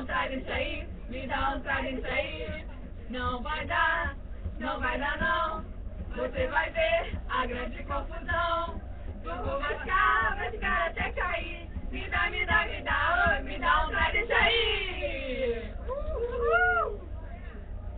vontade em sair, me dá vontade em sair. Não vai dar, não vai dar não. Você vai ver a grande confusão.